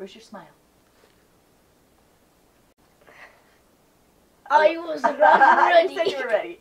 Where's your smile? I was not ready. said you were ready.